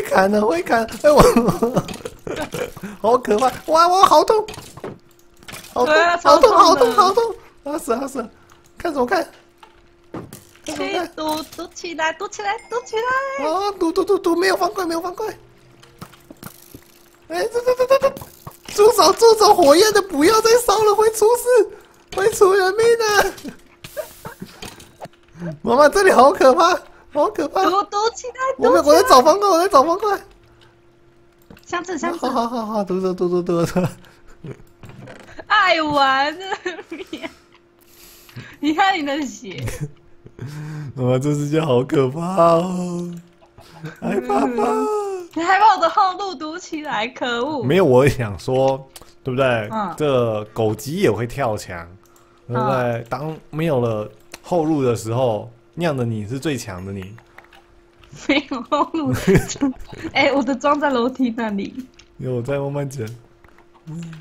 会砍的，会砍！哎我，好可怕！哇哇，好痛！好痛啊！好痛！好痛！好痛！啊死啊死！看什么看？看什么可以看？躲躲起来，躲起来，躲起来！啊！堵堵堵堵！没有方块，没有方块！哎，这这这这这！住手住手！火焰的不要再烧了，会出事，会出人命的！妈妈，这里好可怕，好可怕！躲躲起来，我们我！在找方块，我在找方块。箱子箱子好，好好好，堵堵堵堵堵堵！爱玩的面，你看你的血，妈妈，这世界好可怕哦！害怕吧？你还把我的后路堵起来，可恶！没有，我想说，对不对？嗯这狗急也会跳墙，对不对？当没有了后路的时候，那样的你是最强的你。没有后路。哎、我的装在楼梯那里，因为我在慢慢捡。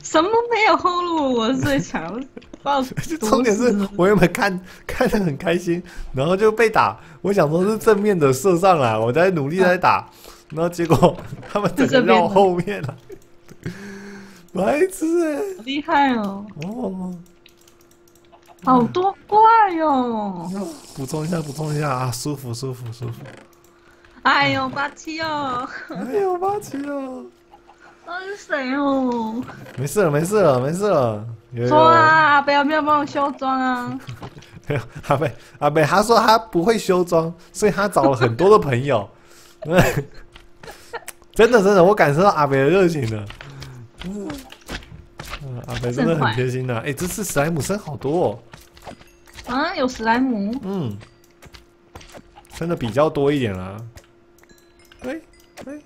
什么没有后路？我是最强，把我堵 重点是我原本看 看的很开心，然后就被打。我想说是正面的射上来，我在努力在打，然后结果他们整个绕后面了。白痴哎、好厉害哦，哦，好多怪哦！补充一下，补充一下啊，舒服舒服舒服。哎呦，八七哦，哎呦，八七哦，那是谁哦？没事了，没事了，没事了。说啊，阿北有没有帮我修装啊？没 有阿北阿北，他说他不会修装，所以他找了很多的朋友。真的真的，我感受到阿北的热情了。嗯，阿北真的很贴心的、哎、这次史莱姆生好多、哦，啊，有史莱姆，嗯，真的比较多一点了。对对，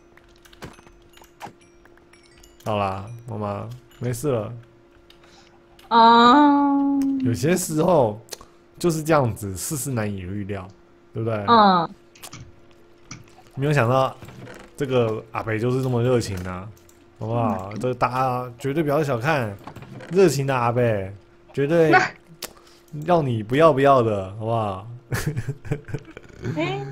好啦，妈妈没事了。啊，有些时候就是这样子，事事难以预料，对不对？嗯，没有想到这个阿北就是这么热情啊，好不好？这个大家绝对不要小看热情的阿北，绝对要你不要不要的，好不好？哎。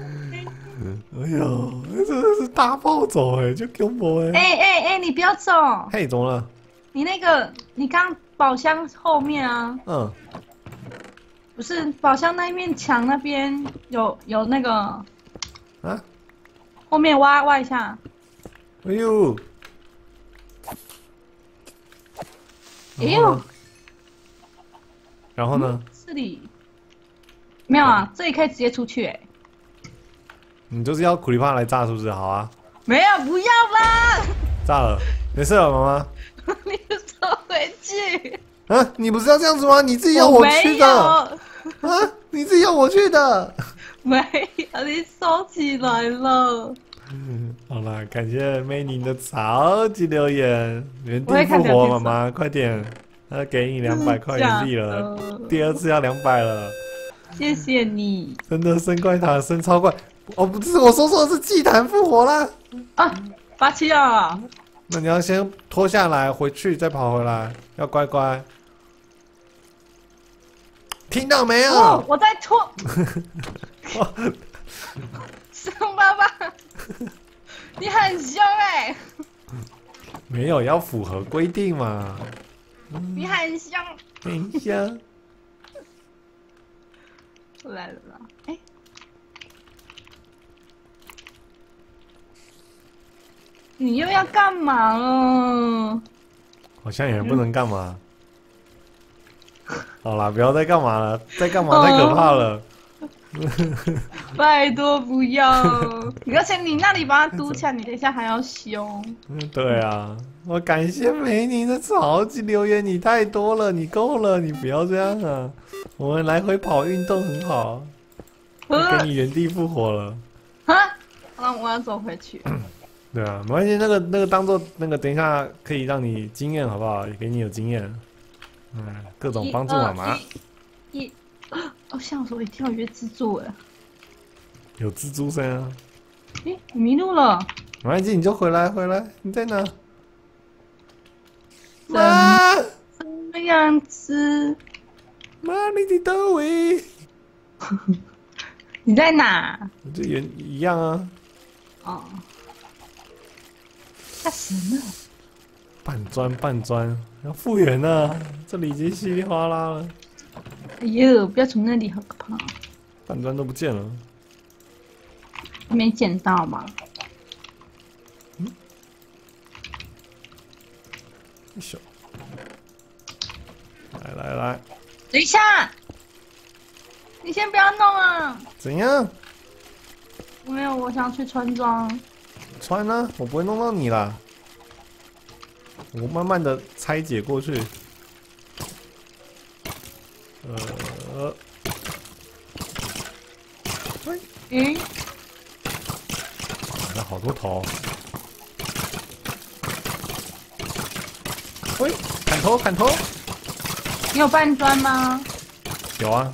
哎呦，真的是大暴走哎，就给我哎。哎哎哎，你不要走，嘿，怎么了？你那个，你刚宝箱后面啊，嗯，不是宝箱那一面墙那边有有那个啊，后面挖挖一下，哎呦，哎呦，然后呢？这里没有啊，这里可以直接出去哎、你就是要苦力怕来炸是不是？好啊，没有，不要啦，炸了，没事了，妈妈。你走回去。啊，你不是要这样子吗？你自己要我去的啊，你自己要我去的。没有，你收起来了。好了，感谢美宁的超级留言，原地复活，妈妈快点，他给你两百块原地了，第二次要两百了，谢谢你。真的升怪塔升超怪，哦不是我说错是祭坛复活啦，啊，八七啊，那你要先脱下来回去再跑回来，要乖乖，听到没有？哦，我在脱。熊爸爸，你很凶哎、没有要符合规定嘛，你很香，很香，出来了你又要干嘛了？好像也不能干嘛。好啦，不要再干嘛了，再干嘛太可怕了。拜托不要！而且你那里把它堵起来，你等一下还要修。嗯，对啊，我感谢美女的超级留言，你太多了，你够了，你不要这样啊。我们来回跑运动很好，我给你原地复活了。啊，那我要走回去。对啊，没关系，那个那个当做那个，等一下可以让你经验好不好？也给你有经验，嗯，各种帮助妈妈。一，一哦，吓我一跳，以为蜘蛛哎。有蜘蛛声啊，诶，你迷路了。没关系，你就回来回来，你在哪？怎妈什么样子？妈，你在哪位？你在哪？这原一样啊。哦，吓死了！半砖半砖，要复原了，这里已经稀里哗啦了，哎呦，不要从那里，好可怕！半砖都不见了。没捡到吗？一宿，来来来，等一下，你先不要弄啊！怎样？没有，我想去村庄。穿呢、我不会弄到你啦。我慢慢的拆解过去。呃，诶，好像好多头。喂，砍头砍头！你有半砖吗？有啊，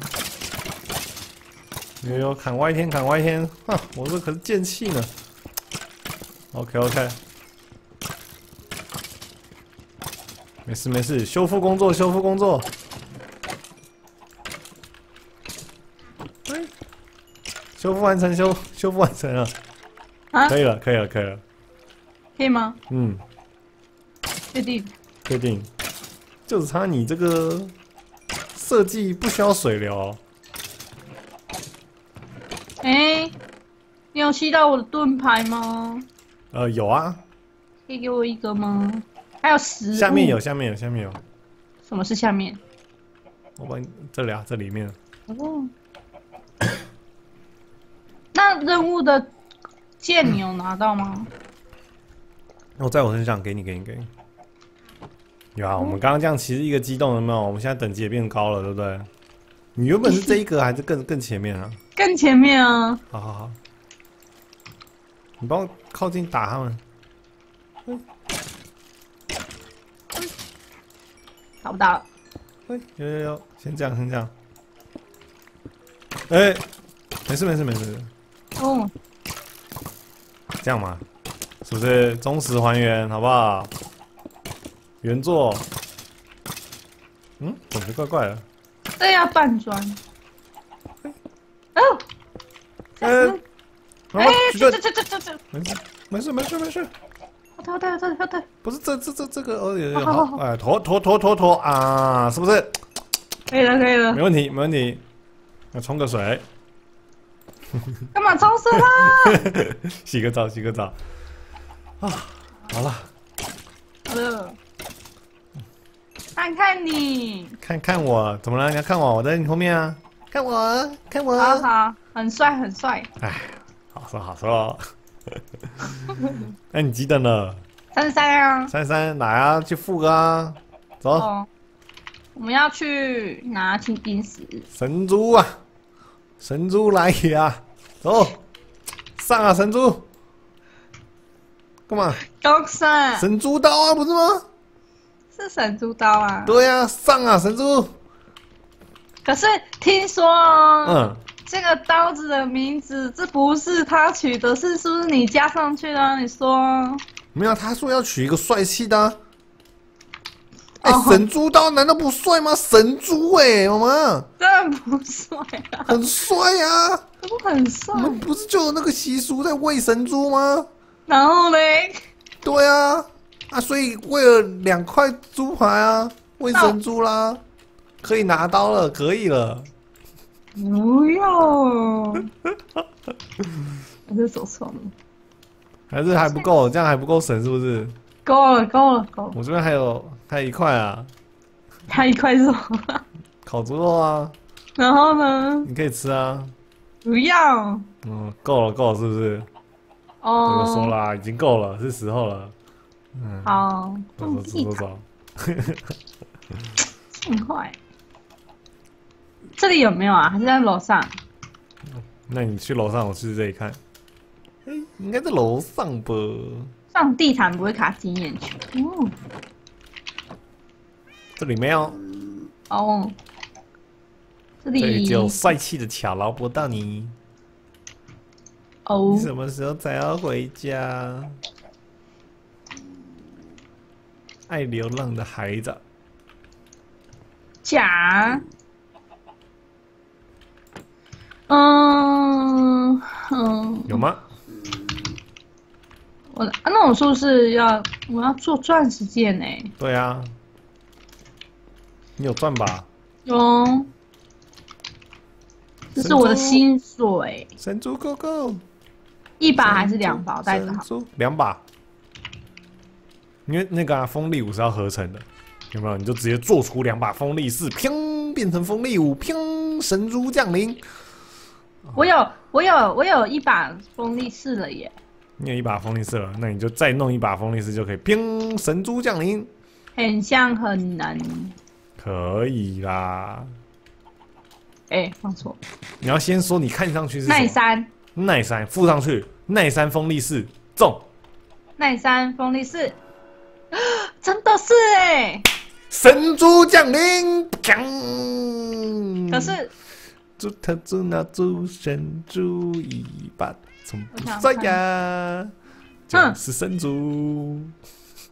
有有砍歪天砍歪天，哼，我这可是剑气呢。OK OK，没事没事，修复工作修复工作。喂修复完成修修复完成了，啊，可以了可以了可以了，可以吗？嗯，确定？确定，就是差你这个设计不需要水流。哎，你有吸到我的盾牌吗？呃，有啊，可以给我一个吗？还有十。下面有，下面有下面有，什么是下面？我把你这里啊这里面。哦。那任务的剑你有拿到吗？我在我身上，给你，给你，给你。有啊，我们刚刚这样其实一个激动有没有？我们现在等级也变高了，对不对？你原本是这一格还是更更前面啊？更前面啊！好好好，你帮我靠近打他们。嗯，打不到。喂，有有有，先这样，先这样。哎、没事没事没事，没事哦，这样嘛，是不是忠实还原，好不好？原作。嗯，总觉怪怪的。这要半砖。哦。呃，哎，这这这这这这，没事没事没事没事，后退后退后退后退。不是这这这这个哦哎拖拖拖拖拖啊，是不是？可以了可以了没。问题没问题，那冲个水，干嘛冲水啦？洗个澡洗个澡啊，好了，好了。看看你，看看我怎么了？你要看我，我在你后面啊，看我看我，好好，很帅很帅。哎，好说好说。哎，你几等了？三十三啊。三十三来啊，去复个啊，走，哦。我们要去拿青金石。神猪啊，神猪来也啊，走，上啊，神猪，干嘛？高山神猪刀啊，不是吗？是神猪刀啊。对呀、上啊，神猪，可是听说，嗯，这个刀子的名字，这不是他取的，是是不是你加上去的啊？你说？没有，他说要取一个帅气的、啊。神猪刀难道不帅吗？神猪哎、妈妈真的不帅啊，很帅呀、这不很帅我？们不是就有那个习俗在喂神猪吗？然后嘞，对啊，啊，所以喂了两块猪排啊，喂神猪啦，可以拿刀了，可以了。不要，我是走错了。还是还不够，这样还不够神是不是？够了，够了，够了，我这边还有还有一块啊，他一块肉，烤猪肉啊，然后呢？你可以吃啊。不要嗯，够了够了，是不是？哦我就说哦。啦，已经够了，是时候了。嗯，好，走走走走塔走。很坏。这里有没有啊？还是在楼上？那你去楼上，我去这里看。哎、应该在楼上吧？上地毯不会卡经验区。哦这里没有，哦，这里这里只有帅气的巧劳伯到你。哦你，什么时候才要回家？爱流浪的孩子，甲，嗯嗯，有吗？我啊那我是不是要我要做钻石剑呢？对啊，你有赚吧？有，这是我的薪水，神猪 Go Go，一把还是两把？我带着好。两把，因为那个啊，风力五是要合成的，有没有？你就直接做出两把风力四，砰，变成风力五，砰，神猪降临。我有，我有，我有一把风力四了耶！你有一把风力四了，那你就再弄一把风力四就可以，砰，神猪降临。很像很难，可以啦。哎，放错。你要先说你看上去是奈山，奈山附上去，奈山风力四中，奈山风力四，真的是哎！神猪降临，砰！可是猪头猪脑猪神猪尾巴从不在呀，就是神猪。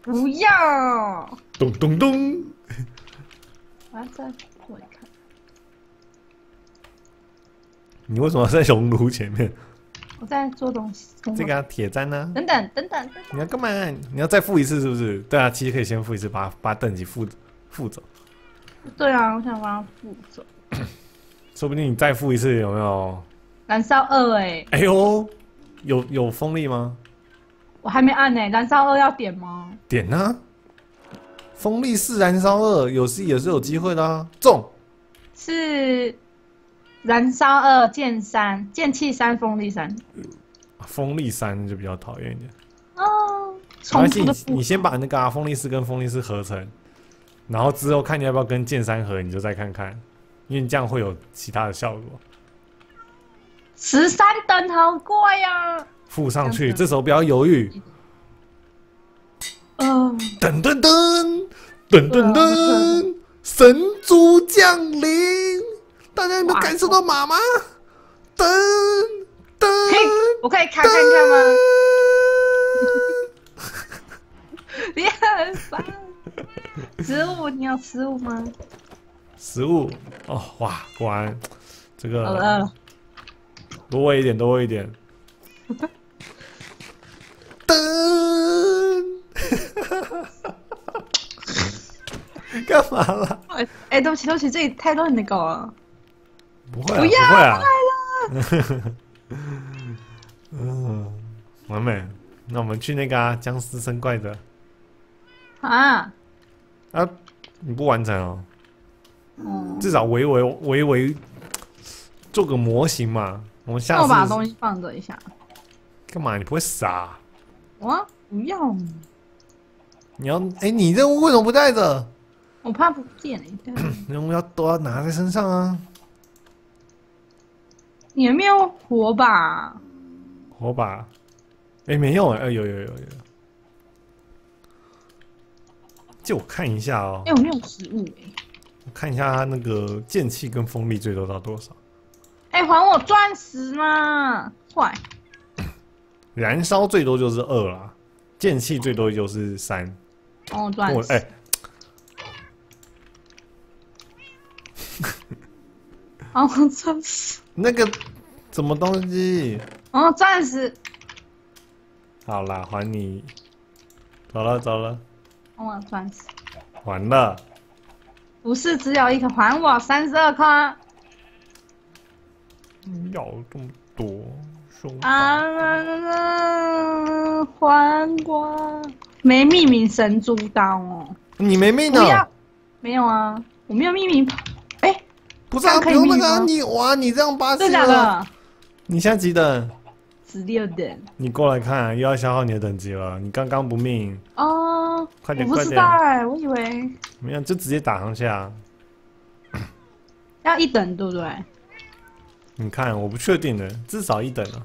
不要！咚咚咚！我要再过来看。你为什么要在熔炉前面？我在做东西。这个啊，铁砧呢？等等等等。你要干嘛？你要再付一次是不是？对啊，其实可以先付一次，把把等级付付走。对啊，我想把它付走。说不定你再付一次有没有？燃烧二哎！哎呦，有有风力吗？我还没按呢，燃烧二要点吗？点啊！风力四，燃烧二，有时也是有机会的啊！中是燃烧二，剑三，剑气三，风力三。风力三就比较讨厌一点哦。没关系，你先把那个风力四跟风力四合成，然后之后看你要不要跟剑三合，你就再看看，因为这样会有其他的效果。十三等好贵呀！附上去，这时候不要犹豫。嗯，噔噔噔噔噔噔，神猪降临，大家有没有感受到马吗？噔噔，我可以看看看吗？你很烦。食物，你要食物吗？食物哦，哇，果然这个饿了，多喂一点，多喂一点。噔！干嘛了？哎哎，对不起对不起，这里太乱的搞了。不会啊，不要啊。来了。嗯，完美。那我们去那个啊，僵尸生怪的。啊？啊？你不完成哦？嗯。至少维维维维做个模型嘛。我们下次。我把东西放着一下。干嘛？你不会死啊？我不要。你要哎，你任务为什么不带着？我怕不见。任务 要都要拿在身上啊。你有没有火把？火把？哎，没有哎，有有有有。借我看一下哦。哎，我没有食物哎。我看一下它那个剑气跟锋利最多到多少？哎，还我钻石嘛！快。燃烧最多就是二啦，剑气最多就是三。哦，钻石。哎，哦，钻石。那个什么东西？哦，钻石。好啦，还你。走了，走了。哦，钻石。还了。不是只有一颗，还我三十二颗。要这么多？啊！黄瓜没命名神猪刀哦，你没命啊？没有啊，我没有命名。哎，不是啊，不用那个你哇，你这样八十了。你现在几等？十六等。你过来看，又要消耗你的等级了。你刚刚不命哦，快点快点！我我以为没有，就直接打上去啊。要一等对不对？你看，我不确定的，至少一等啊。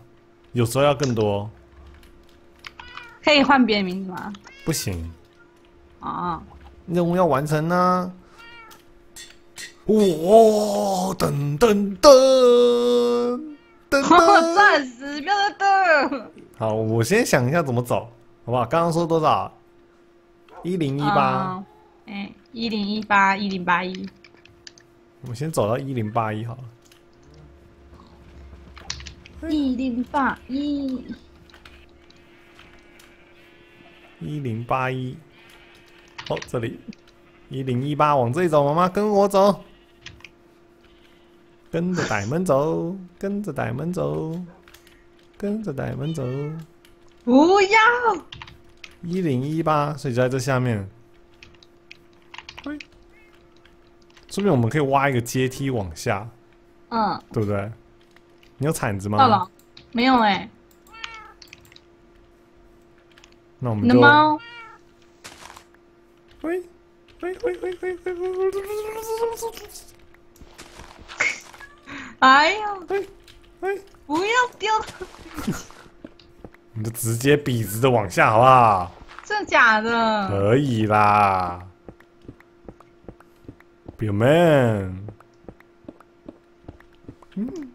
有时候要更多，可以换别的名字吗？不行，啊，任务要完成呢。哇，噔噔噔噔噔，钻石标的噔。好，我先想一下怎么走，好不好？刚刚说多少？一零一八。哎，一零一八一零八一。我先走到一零八一好了。一零八一，一零八一，哦，这里一零一八，往这里走，妈妈跟我走，跟着歹门走，跟着歹门走，跟着歹门走，不要，一零一八，所以就在这下面。喂，说明我们可以挖一个阶梯往下，嗯，对不对？你有铲子吗？到了，没有哎、你那我们的猫喂喂喂喂喂喂喂 哎呦喂喂。不要丢你 就直接笔直的往下好不好？这假的？可以啦。表妹。嗯。